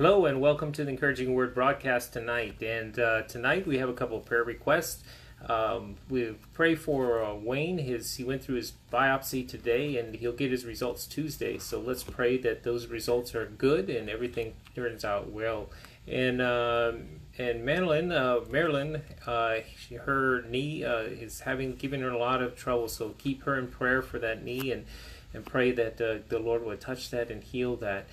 Hello and welcome to the Encouraging Word broadcast tonight. And uh, tonight we have a couple of prayer requests. Um, we pray for uh, Wayne. His he went through his biopsy today, and he'll get his results Tuesday. So let's pray that those results are good and everything turns out well. And um, and Madeline, uh, Marilyn, uh, her knee uh, is having given her a lot of trouble. So keep her in prayer for that knee, and and pray that uh, the Lord would touch that and heal that.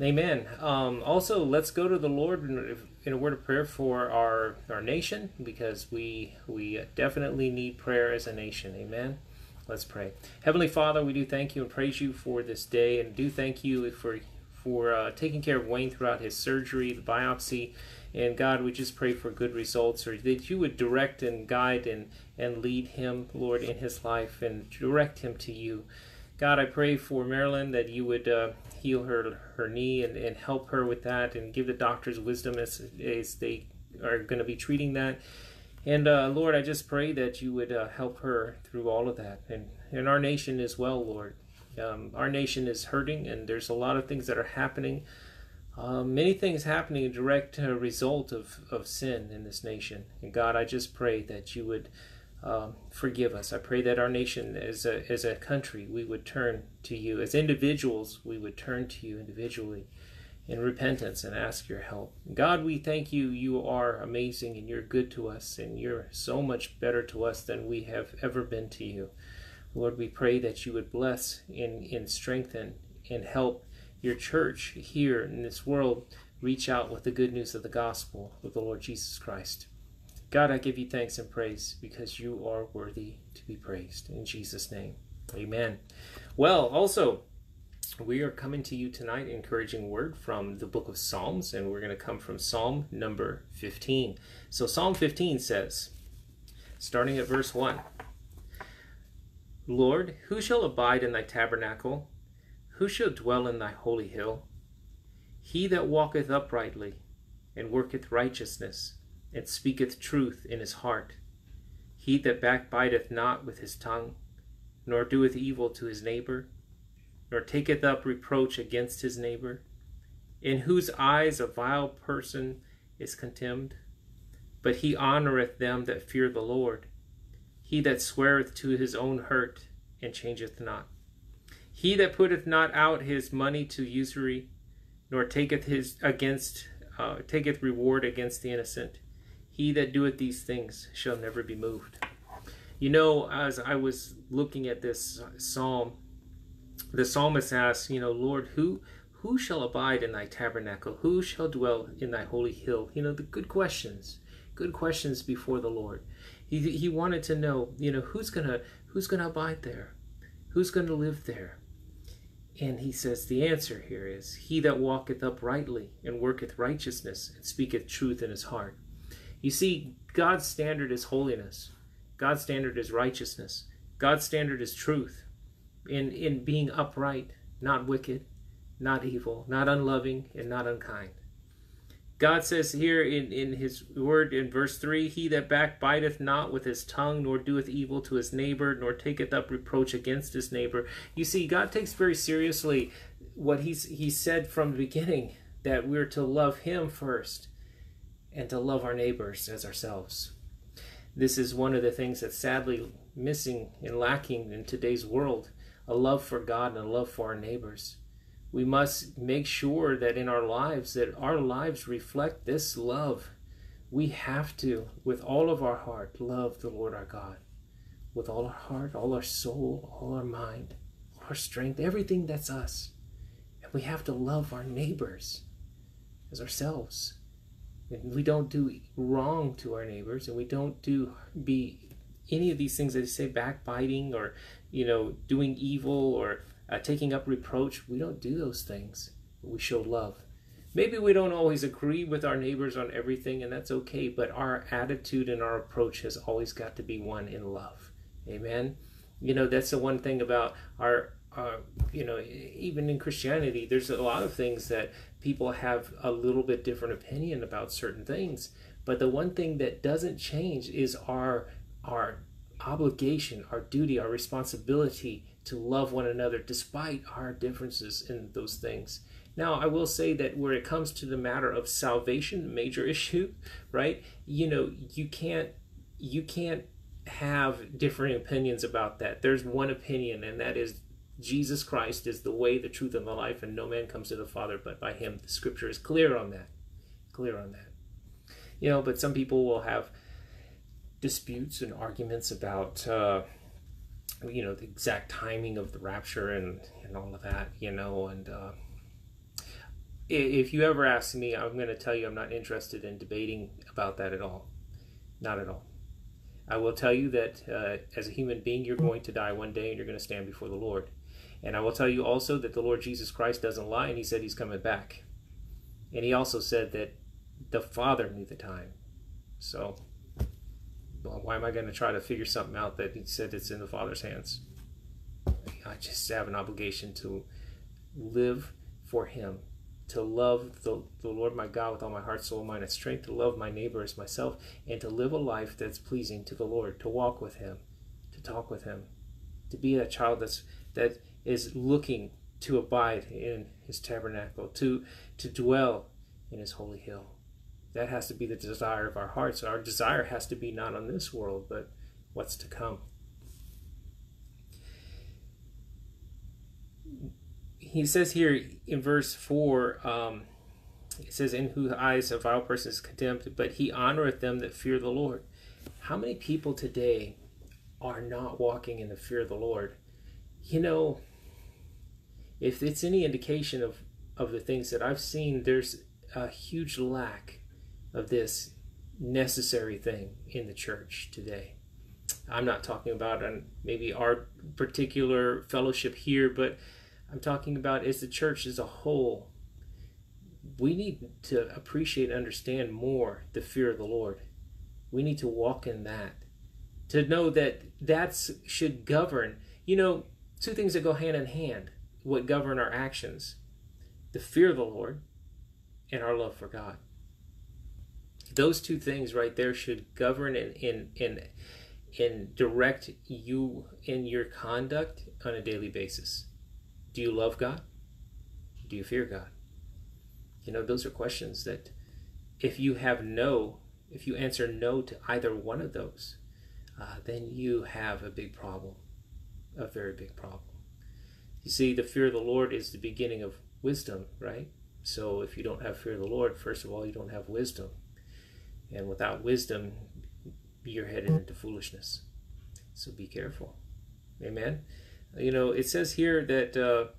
Amen. Um, also, let's go to the Lord in, a word of prayer for our our nation because we we definitely need prayer as a nation. Amen. Let's pray. Heavenly Father, we do thank you and praise you for this day, and do thank you for for uh, taking care of Wayne throughout his surgery, the biopsy, and God, we just pray for good results, or that you would direct and guide and and lead him, Lord, in his life, and direct him to you. God, I pray for Marilyn that you would uh, heal her her knee and, and help her with that and give the doctors wisdom as, as they are going to be treating that. And uh, Lord, I just pray that you would uh, help her through all of that and, and our nation as well, Lord. Um, our nation is hurting and there's a lot of things that are happening. Uh, many things happening a direct uh, result of, of sin in this nation. And God, I just pray that you would um, forgive us. I pray that our nation, as a, as a country, we would turn to you. As individuals, we would turn to you individually in repentance and ask your help. God, we thank you. You are amazing and you're good to us, and you're so much better to us than we have ever been to you. Lord, we pray that you would bless and, and strengthen and help your church here in this world reach out with the good news of the gospel of the Lord Jesus Christ. God, I give you thanks and praise because you are worthy to be praised. In Jesus' name, amen. Well, also, we are coming to you tonight, encouraging word from the book of Psalms, and we're going to come from Psalm number 15. So, Psalm 15 says, starting at verse 1 Lord, who shall abide in thy tabernacle? Who shall dwell in thy holy hill? He that walketh uprightly and worketh righteousness and speaketh truth in his heart. He that backbiteth not with his tongue, nor doeth evil to his neighbor, nor taketh up reproach against his neighbor, in whose eyes a vile person is contemned, but he honoureth them that fear the Lord. He that sweareth to his own hurt and changeth not. He that putteth not out his money to usury, nor taketh his against uh, taketh reward against the innocent. He that doeth these things shall never be moved. You know, as I was looking at this psalm, the psalmist asks, you know, Lord, who who shall abide in thy tabernacle? Who shall dwell in thy holy hill? You know, the good questions, good questions before the Lord. He he wanted to know, you know, who's gonna who's gonna abide there, who's gonna live there. And he says the answer here is he that walketh uprightly and worketh righteousness and speaketh truth in his heart. You see, God's standard is holiness. God's standard is righteousness. God's standard is truth. In in being upright, not wicked, not evil, not unloving, and not unkind. God says here in, in his word in verse 3 He that backbiteth not with his tongue, nor doeth evil to his neighbor, nor taketh up reproach against his neighbor. You see, God takes very seriously what he's he said from the beginning that we're to love him first and to love our neighbors as ourselves. This is one of the things that's sadly missing and lacking in today's world a love for God and a love for our neighbors. We must make sure that in our lives that our lives reflect this love. We have to, with all of our heart, love the Lord our God. With all our heart, all our soul, all our mind, all our strength, everything that's us. And we have to love our neighbors as ourselves we don't do wrong to our neighbors and we don't do be any of these things that say backbiting or you know doing evil or uh, taking up reproach. We don't do those things. We show love. Maybe we don't always agree with our neighbors on everything and that's okay but our attitude and our approach has always got to be one in love. Amen? You know that's the one thing about our uh, you know, even in Christianity, there's a lot of things that people have a little bit different opinion about certain things. But the one thing that doesn't change is our our obligation, our duty, our responsibility to love one another despite our differences in those things. Now, I will say that where it comes to the matter of salvation, major issue, right? You know, you can't you can't have different opinions about that. There's one opinion, and that is Jesus Christ is the way, the truth, and the life, and no man comes to the Father but by him. The scripture is clear on that. Clear on that. You know, but some people will have disputes and arguments about uh, you know the exact timing of the rapture and and all of that you know and uh, if you ever ask me i'm going to tell you i'm not interested in debating about that at all not at all i will tell you that uh, as a human being you're going to die one day and you're going to stand before the lord and i will tell you also that the lord jesus christ doesn't lie and he said he's coming back and he also said that the father knew the time so why am I going to try to figure something out that he said it's in the Father's hands? I just have an obligation to live for Him, to love the, the Lord my God with all my heart, soul, mind, and strength, to love my neighbor as myself, and to live a life that's pleasing to the Lord, to walk with Him, to talk with Him, to be that child that's that is looking to abide in His tabernacle, to to dwell in His holy hill that has to be the desire of our hearts. Our desire has to be not on this world, but what's to come. He says here in verse 4, um, it says, In whose eyes a vile person is condemned, but he honoreth them that fear the Lord. How many people today are not walking in the fear of the Lord? You know, if it's any indication of, of the things that I've seen, there's a huge lack of this necessary thing in the church today. I'm not talking about maybe our particular fellowship here, but I'm talking about as the church as a whole. We need to appreciate and understand more the fear of the Lord. We need to walk in that. To know that that should govern, you know, two things that go hand in hand, what govern our actions the fear of the Lord and our love for God those two things right there should govern and in in and direct you in your conduct on a daily basis. Do you love God? Do you fear God? You know, those are questions that if you have no, if you answer no to either one of those, uh, then you have a big problem, a very big problem. You see, the fear of the Lord is the beginning of wisdom, right? So if you don't have fear of the Lord, first of all, you don't have wisdom. And without wisdom, you're headed into foolishness. So be careful. Amen. You know, it says here that uh,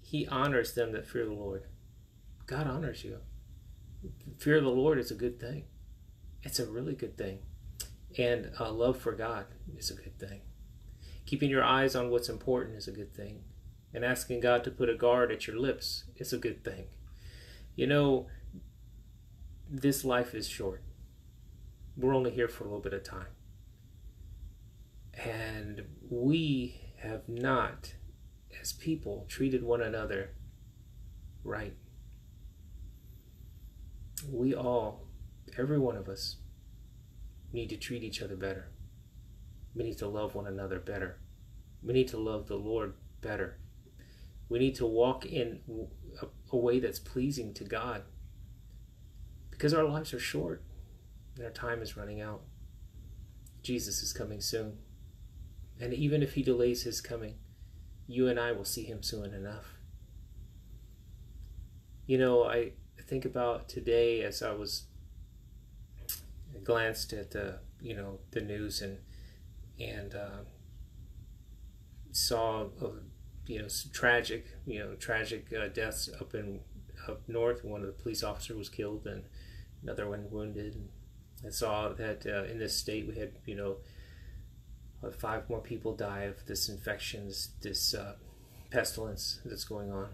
He honors them that fear the Lord. God honors you. Fear of the Lord is a good thing. It's a really good thing. And uh, love for God is a good thing. Keeping your eyes on what's important is a good thing. And asking God to put a guard at your lips is a good thing. You know, this life is short. We're only here for a little bit of time. And we have not, as people, treated one another right. We all, every one of us, need to treat each other better. We need to love one another better. We need to love the Lord better. We need to walk in a, a way that's pleasing to God because our lives are short and our time is running out. Jesus is coming soon. And even if he delays his coming, you and I will see him soon enough. You know, I think about today as I was I glanced at the you know the news and and uh, saw uh, you know some tragic you know tragic uh, deaths up in up north. One of the police officers was killed and another one wounded. I saw that uh, in this state we had, you know, uh, five more people die of this infection, this, this pestilence that's going on.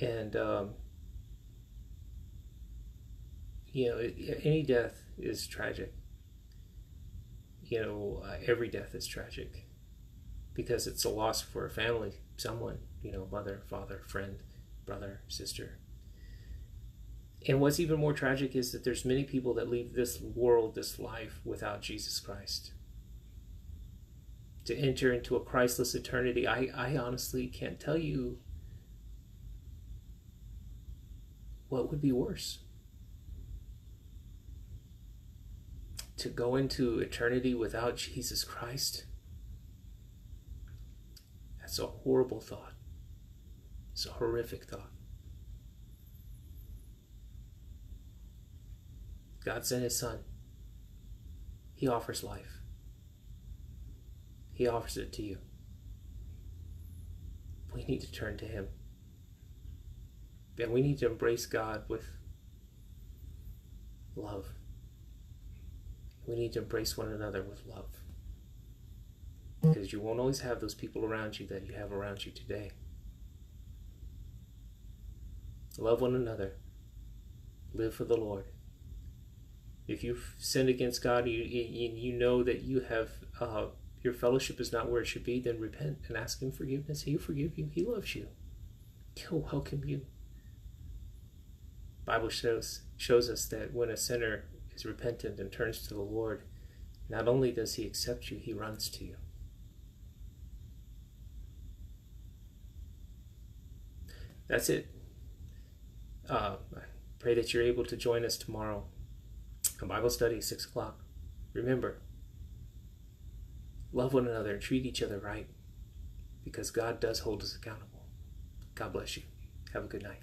And, um, you know, any death is tragic. You know, uh, every death is tragic because it's a loss for a family, someone, you know, mother, father, friend, brother, sister. And what's even more tragic is that there's many people that leave this world, this life, without Jesus Christ. To enter into a Christless eternity, I, I honestly can't tell you what would be worse? To go into eternity without Jesus Christ? That's a horrible thought. It's a horrific thought. God sent His Son. He offers life. He offers it to you. We need to turn to Him. And we need to embrace God with love. We need to embrace one another with love. Because you won't always have those people around you that you have around you today. Love one another. Live for the Lord. If you've sinned against God, you you, you know that you have uh, your fellowship is not where it should be. Then repent and ask Him forgiveness. He'll forgive you. He loves you. He'll welcome you. Bible shows shows us that when a sinner is repentant and turns to the Lord, not only does He accept you, He runs to you. That's it. Uh, I pray that you're able to join us tomorrow. A Bible study, 6 o'clock. Remember, love one another and treat each other right because God does hold us accountable. God bless you. Have a good night.